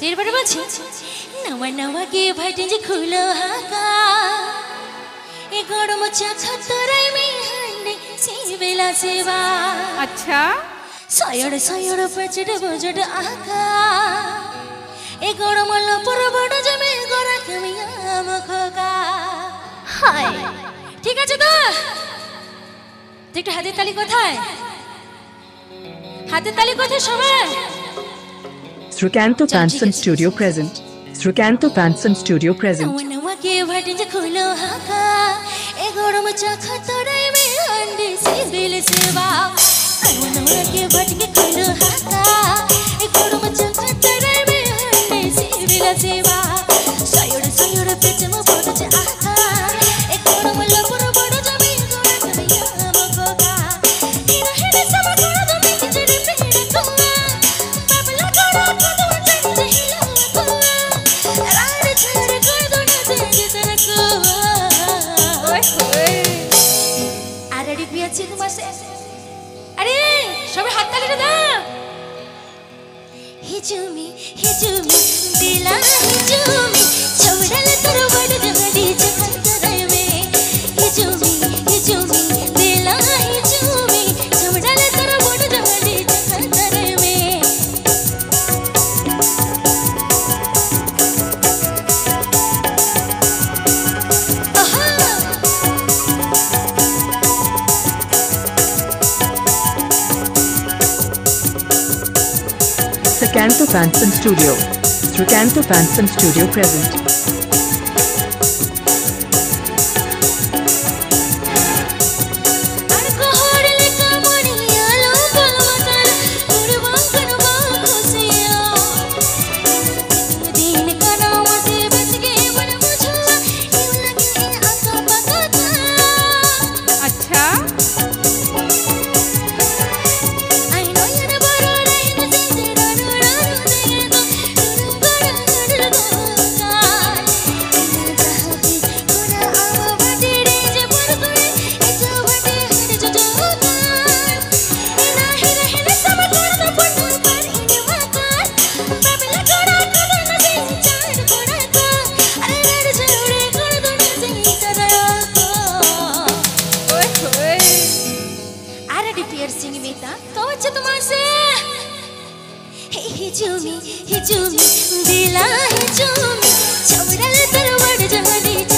তো এরপরে বলছি নাওয়া নাওয়া গে ভাই টেঞ্জে খুলো হাকা এ গরম চা খতরাই মে হান্ডে সেই বেলা সেবা আচ্ছা সয়ড় সয়ড় পেচড় বজড় আকা এ গরম লপর বড় জমে গরা কমিয়া মখকা হায় ঠিক আছে তো একটু হাতের তালি কোথায় হাতের তালি কোথায় সবাই Srikanto Panson Studio present. Srikanto Panson Studio present. हिजो में हिजो में दिला हिजो Canto Phantom Studio. Through Canto Phantom Studio present. 해줌이 해줌이 빌라 해줌이 저물 알라 따라 월드 저리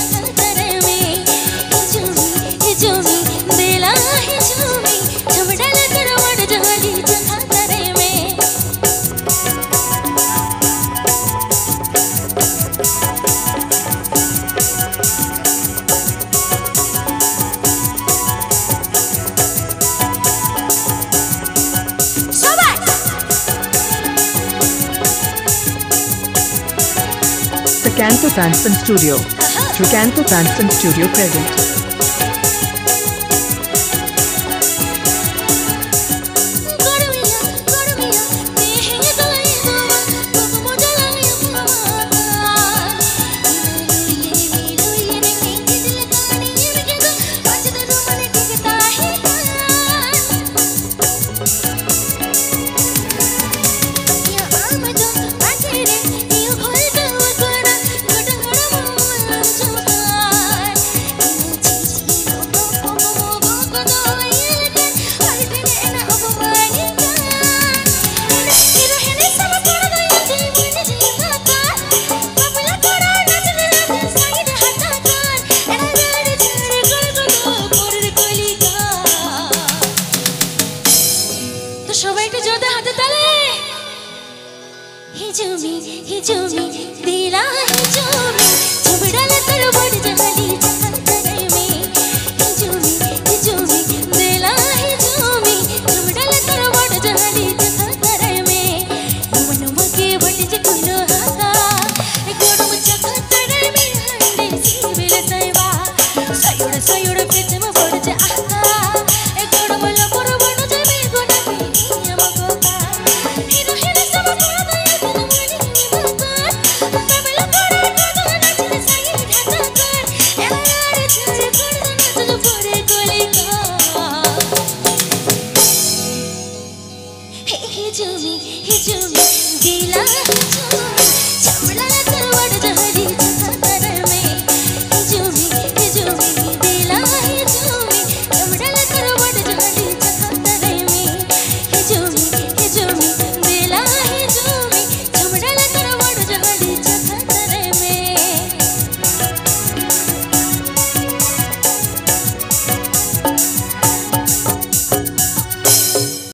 Tricanto Tanson Studio. Tricanto Tanson Studio present. हिजूमी हिजूमी दिला हिजूमी चुबड़ल तलवड़ जहली जहली হিজুমি হিজুমি গিলা। হিজুমি চামড়া